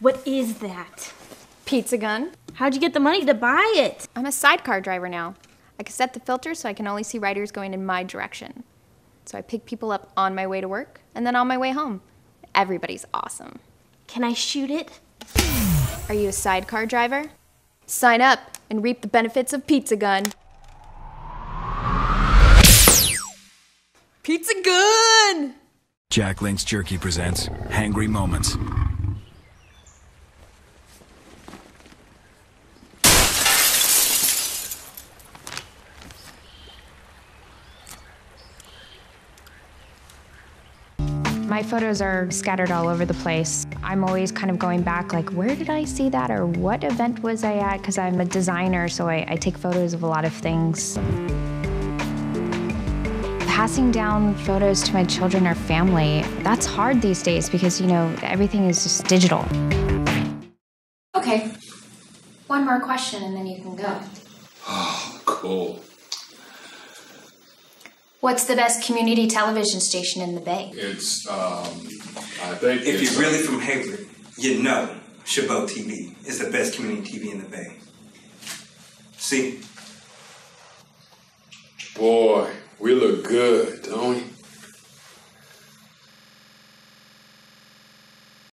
What is that? Pizza gun. How'd you get the money to buy it? I'm a sidecar driver now. I can set the filter so I can only see riders going in my direction. So I pick people up on my way to work and then on my way home. Everybody's awesome. Can I shoot it? Are you a sidecar driver? Sign up and reap the benefits of Pizza Gun. Pizza Gun! Jack Link's Jerky presents Hangry Moments. My photos are scattered all over the place. I'm always kind of going back, like, where did I see that or what event was I at? Because I'm a designer, so I, I take photos of a lot of things. Passing down photos to my children or family, that's hard these days because, you know, everything is just digital. Okay, one more question and then you can go. Oh, cool. What's the best community television station in the Bay? It's, um, I think If it's, you're really from Hayward, you know Chabot TV is the best community TV in the Bay. See? boy, we look good, don't we?